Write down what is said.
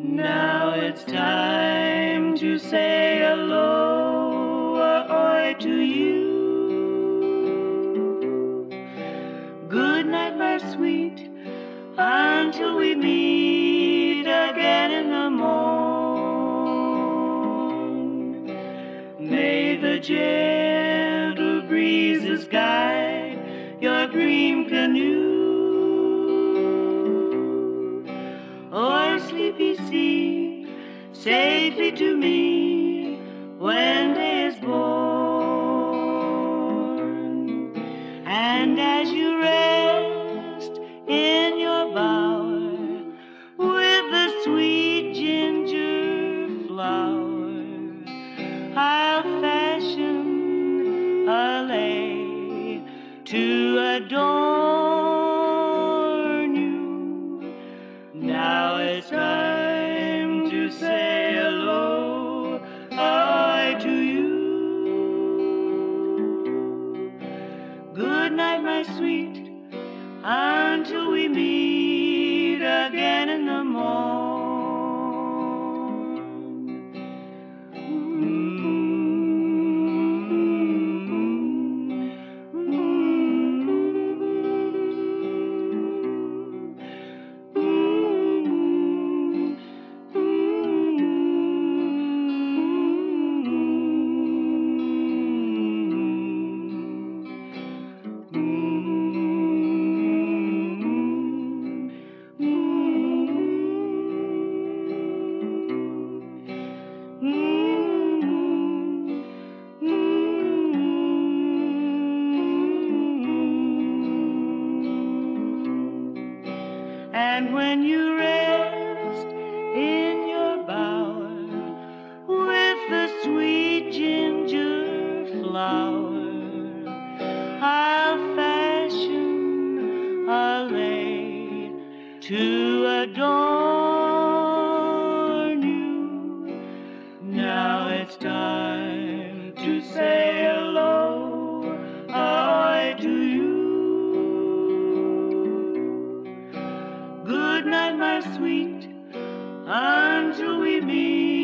Now it's time to say hello or to you. Good night, my sweet, until we meet again in the morn. May the gentle breezes guide your dream canoe. O'er sleepy sea, safely to me when day is born. And as you rest in your bower with the sweet ginger flower, I'll fashion a lei to adorn you. Now it's time Good night, my sweet, until we meet again in the morn. And when you rest in your bower with the sweet ginger flower, I'll fashion a lei to adorn you. Now it's time My sweet, until we meet